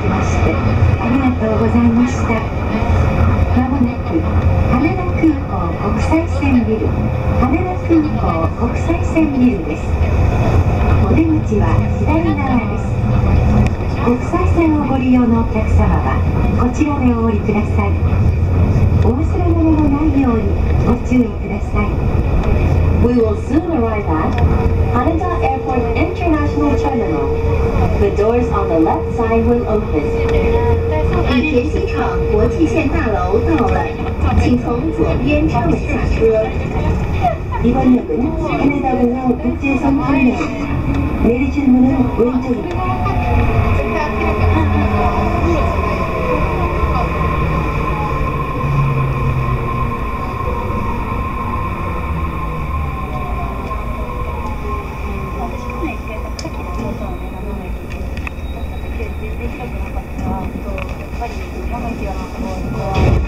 きましてありがとうございました。まもなく羽田空港国際線ビル羽田空港国際線ビルです。お出口は左側です。国際線をご利用のお客様はこちらでお降りくださいお忘れ物のないようにご注意ください We will soon arrive at Haneda Airport International Terminal. The doors on the left side will open. 羽田机场国际线大楼到了，请从左边车门下车。 이번 역은羽田공항 국제선 터미널입니다 내리실 문은 왼쪽입니다 しかった、とやっぱり山崎アのところは。